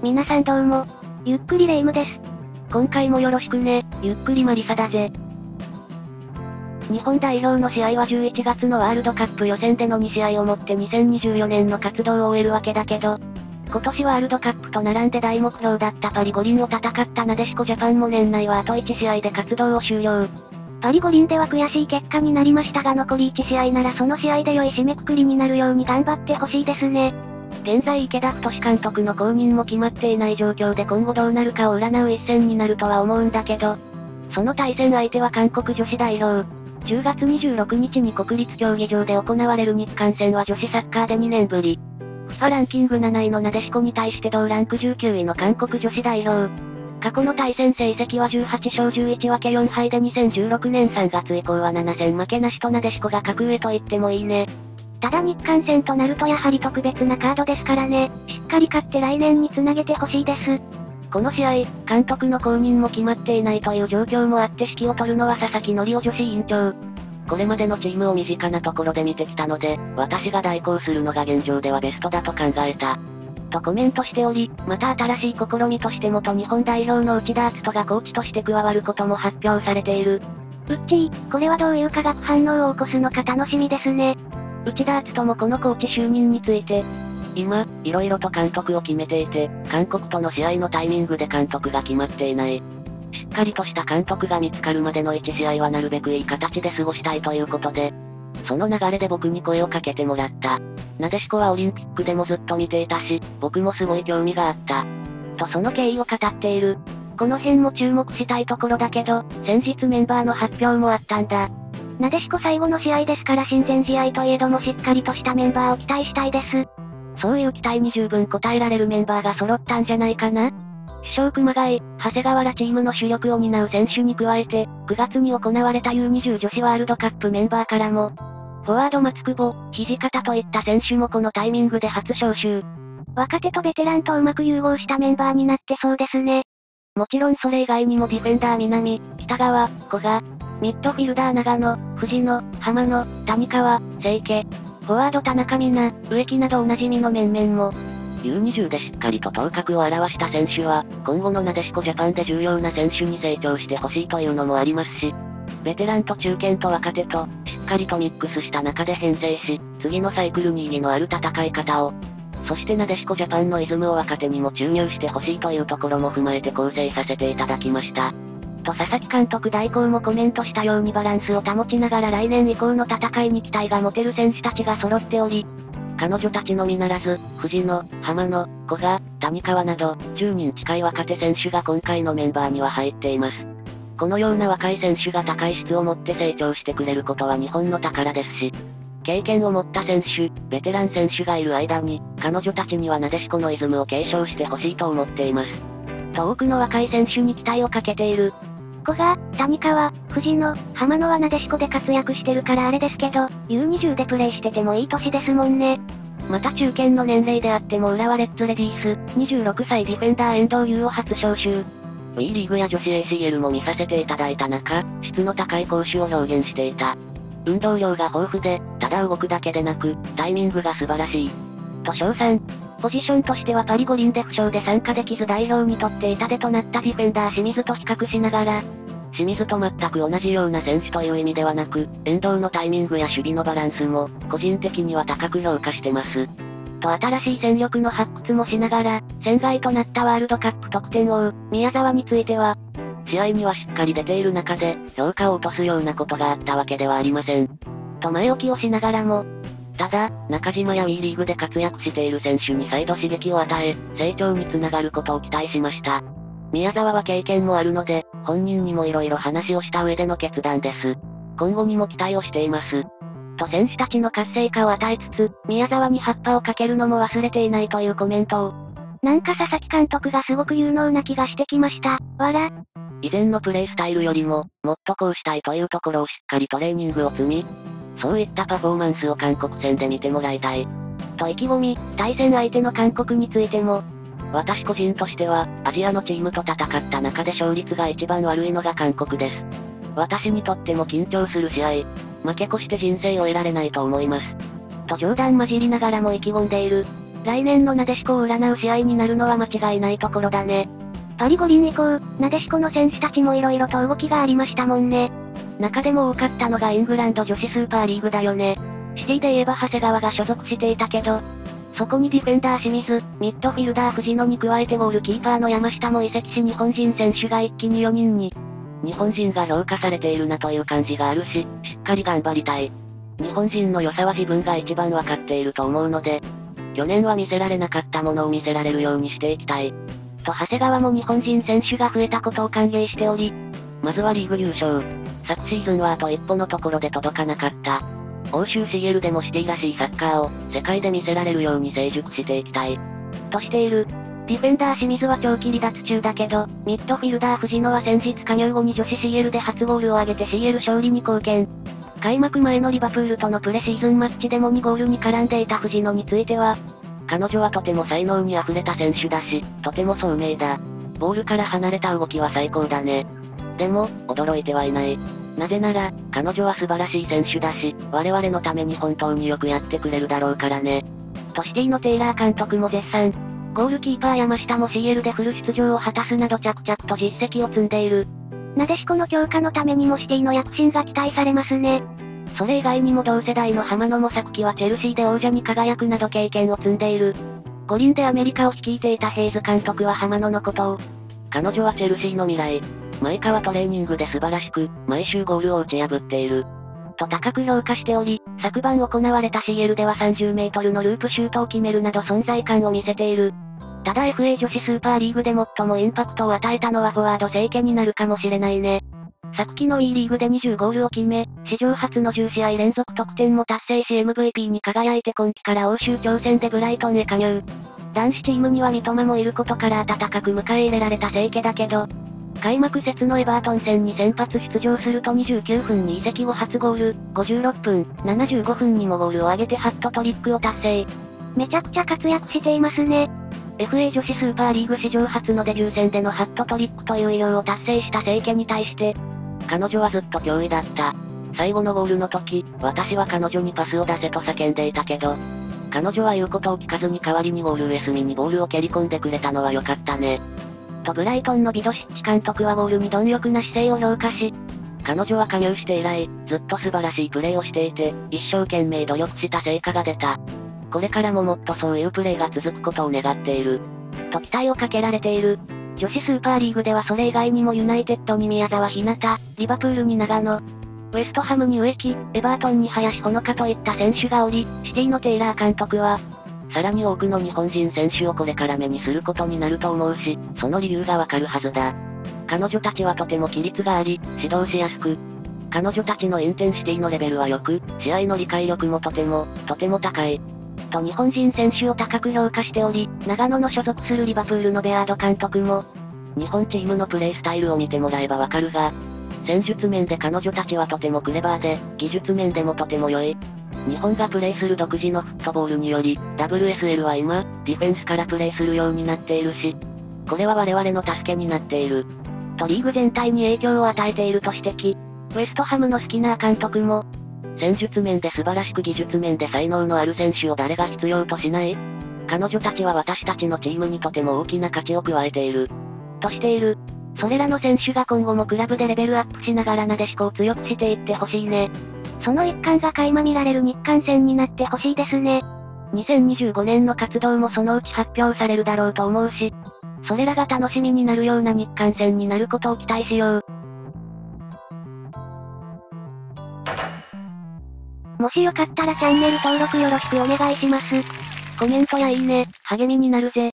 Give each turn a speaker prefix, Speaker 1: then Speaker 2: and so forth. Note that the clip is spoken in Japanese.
Speaker 1: 皆さんどうも。ゆっくりレ夢ムです。
Speaker 2: 今回もよろしくね、ゆっくりマリサだぜ。日本代表の試合は11月のワールドカップ予選での2試合をもって2024年の活動を終えるわけだけど、今年ワールドカップと並んで大目標だったパリ五輪を戦ったなでしこジャパンも年内はあと1試合で活動を終了。
Speaker 1: パリ五輪では悔しい結果になりましたが残り1試合ならその試合で良い締めくくりになるように頑張ってほしいですね。
Speaker 2: 現在池田太監督の後任も決まっていない状況で今後どうなるかを占う一戦になるとは思うんだけど、その対戦相手は韓国女子代表。10月26日に国立競技場で行われる日韓戦は女子サッカーで2年ぶり。FIFA ランキング7位のなでしこに対して同ランク19位の韓国女子代表。過去の対戦成績は18勝11分け4敗で2016年3月以降は7戦負けなしとなでしこが格上と言ってもいいね。
Speaker 1: ただ日韓戦となるとやはり特別なカードです。からね、しっかり勝って来年につなげてほしいです。
Speaker 2: この試合、監督の後任も決まっていないという状況もあって指揮を取るのは佐々木則夫女子委員長。これまでのチームを身近なところで見てきたので、私が代行す。るのが現状ではベストだと考えた。とコメントしており、また新しい試みとして元日本代表の内田篤人がコーチとして加わることも発表されている。
Speaker 1: うっちー、これはどういう化学反応を起こすのか楽しみですね。
Speaker 2: 内田篤人もこのコーチ就任について、今、色々と監督を決めていて、韓国との試合のタイミングで監督が決まっていない。しっかりとした監督が見つかるまでの1試合はなるべくいい形で過ごしたいということで、その流れで僕に声をかけてもらった。なでしこはオリンピックでもずっと見ていたし、僕もすごい興味があった。とその経緯を語っている。この辺も注目したいところだけど、先日メンバーの発表もあったんだ。
Speaker 1: なでしこ最後の試合ですから親善試合といえどもしっかりとしたメンバーを期待したいです。
Speaker 2: そういう期待に十分応えられるメンバーが揃ったんじゃないかな首相熊谷、長谷川らチームの主力を担う選手に加えて、9月に行われた U20 女子ワールドカップメンバーからも、フォワード松久保、土方といった選手もこのタイミングで初招集。
Speaker 1: 若手とベテランとうまく融合したメンバーになってそうですね。
Speaker 2: もちろんそれ以外にもディフェンダー南、北川、古賀、ミッドフィルダー長野、藤野、浜野、谷川、清家、フォワード田中美奈、植木などおなじみの面々も、U20 でしっかりと頭角を現した選手は、今後のなでしこジャパンで重要な選手に成長してほしいというのもありますし、ベテランと中堅と若手と、しっかりとミックスした中で編成し、次のサイクルに意義のある戦い方を、そしてなでしこジャパンのイズムを若手にも注入してほしいというところも踏まえて構成させていただきました。と佐々木監督代行もコメントしたようにバランスを保ちながら来年以降の戦いに期待が持てる選手たちが揃っており、彼女たちのみならず、藤野、浜野、古賀、谷川など、10人近い若手選手が今回のメンバーには入っています。このような若い選手が高い質を持って成長してくれることは日本の宝ですし、経験を持った選手、ベテラン選手がいる間に、彼女たちにはなでしこのイズムを継承してほしいと思っています。と多くの若い選手に期待をかけている。
Speaker 1: 古賀、谷川、藤野、浜野はなでしこで活躍してるからあれですけど、U20 でプレイしててもいい年ですもんね。
Speaker 2: また中堅の年齢であっても浦和レッズレディース、26歳ディフェンダー遠藤優を初招集。WE リーグや女子 ACL も見させていただいた中、質の高い攻守を表現していた。運動量が豊富で、ただ動くだけでなく、タイミングが素晴らしい。と称賛。ポジションとしてはパリ五輪で負傷で参加できず代表にとって痛手となったディフェンダー清水と比較しながら、清水と全く同じような選手という意味ではなく、遠藤のタイミングや守備のバランスも、個人的には高く評価してます。と新しい戦力の発掘もしながら、戦外となったワールドカップ得点王、宮沢については、試合にはしっかり出ている中で、評価を落とすようなことがあったわけではありません。と前置きをしながらも、ただ、中島や WE リーグで活躍している選手に再度刺激を与え、成長につながることを期待しました。宮沢は経験もあるので、本人にも色々話をした上での決断です。今後にも期待をしています。と選手たちの活性化を与えつつ、宮沢に葉っぱをかけるのも忘れていないというコメントを。
Speaker 1: なんか佐々木監督がすごく有能な気がしてきました。わら。
Speaker 2: 以前のプレイスタイルよりも、もっとこうしたいというところをしっかりトレーニングを積み、そういったパフォーマンスを韓国戦で見てもらいたい。と意気込み、対戦相手の韓国についても、私個人としては、アジアのチームと戦った中で勝率が一番悪いのが韓国です。私にとっても緊張する試合、負け越して人生を得られないと思います。と冗談交じりながらも意気込んでいる。来年のなでしこを占う試合になるのは間違いないところだね。
Speaker 1: パリ五輪以降、なでしこの選手たちも色々と動きがありましたもんね。
Speaker 2: 中でも多かったのがイングランド女子スーパーリーグだよね。シティで言えば長谷川が所属していたけど、そこにディフェンダー清水、ミッドフィルダー藤野に加えてゴールキーパーの山下も移籍し日本人選手が一気に4人に。日本人が評価されているなという感じがあるし、しっかり頑張りたい。日本人の良さは自分が一番わかっていると思うので、去年は見せられなかったものを見せられるようにしていきたい。と長谷川も日本人選手が増えたことを歓迎しており、まずはリーグ優勝。昨シーズンはあと一歩のところで届かなかった。欧州 CL でもシティらしいサッカーを、世界で見せられるように成熟していきたい。
Speaker 1: としている。ディフェンダー清水は長期離脱中だけど、ミッドフィルダー藤野は先日加入後に女子 CL で初ゴールを挙げて CL 勝利に貢献。開幕前のリバプールとのプレシーズンマッチでも2ゴールに絡んでいた藤野については、
Speaker 2: 彼女はとても才能に溢れた選手だし、とても聡明だ。ボールから離れた動きは最高だね。でも、驚いてはいない。なぜなら、彼女は素晴らしい選手だし、我々のために本当によくやってくれるだろうからね。
Speaker 1: トシティのテイラー監督も絶賛。ゴールキーパー山下も CL でフル出場を果たすなど着々と実績を積んでいる。なでしこの強化のためにもシティの躍進が期待されますね。
Speaker 2: それ以外にも同世代の浜野も昨季はチェルシーで王者に輝くなど経験を積んでいる。五輪でアメリカを率いていたヘイズ監督は浜野のことを、彼女はチェルシーの未来。前川トレーニングで素晴らしく、毎週ゴールを打ち破っている。と高く評価しており、昨晩行われた CL では30メートルのループシュートを決めるなど存在感を見せている。ただ FA 女子スーパーリーグで最もインパクトを与えたのはフォワード清家になるかもしれないね。昨季の E リーグで20ゴールを決め、史上初の10試合連続得点も達成し MVP に輝いて今季から欧州挑戦でブライトンへ加入。男子チームには三笘もいることから温かく迎え入れられた清家だけど、開幕節のエバートン戦に先発出場すると29分に移籍後初ゴール、56分、75分にもゴールを挙げてハットトリックを達成。
Speaker 1: めちゃくちゃ活躍していますね。
Speaker 2: FA 女子スーパーリーグ史上初のデビュー戦でのハットトリックという偉業を達成した清家に対して、彼女はずっと脅威だった。最後のゴールの時、私は彼女にパスを出せと叫んでいたけど、彼女は言うことを聞かずに代わりにゴール上隅にボールを蹴り込んでくれたのは良かったね。とブライトンのビドシッチ監督はゴールに貪欲な姿勢を評価し、彼女は加入して以来、ずっと素晴らしいプレーをしていて、一生懸命努力した成果が出た。これからももっとそういうプレーが続くことを願っている。
Speaker 1: と期待をかけられている。女子スーパーリーグではそれ以外にもユナイテッドに宮沢ひなた、リバプールに長野、ウェストハムに植木、エバートンに林ほのかといった選手がおり、シティのテイラー監督は、
Speaker 2: さらに多くの日本人選手をこれから目にすることになると思うし、その理由がわかるはずだ。彼女たちはとても規律があり、指導しやすく、彼女たちのインテンシティのレベルは良く、試合の理解力もとても、とても高い。
Speaker 1: と日本人選手を高く評価しており、長野の所属するリバプールのベアード監督も、
Speaker 2: 日本チームのプレイスタイルを見てもらえばわかるが、戦術面で彼女たちはとてもクレバーで、技術面でもとても良い。日本がプレイする独自のフットボールにより、WSL は今、ディフェンスからプレイするようになっているし、これは我々の助けになっている。
Speaker 1: とリーグ全体に影響を与えていると指摘。ウェストハムのスキナー監督も、
Speaker 2: 戦術面で素晴らしく技術面で才能のある選手を誰が必要としない彼女たちは私たちのチームにとても大きな価値を加えている。
Speaker 1: としている。それらの選手が今後もクラブでレベルアップしながらなでしこを強くしていってほしいね。その一環が垣間見られる日韓戦になってほしいですね。2025年の活動もそのうち発表されるだろうと思うし、それらが楽しみになるような日韓戦になることを期待しよう。もしよかったらチャンネル登録よろしくお願いします。コメントやいいね、励みになるぜ。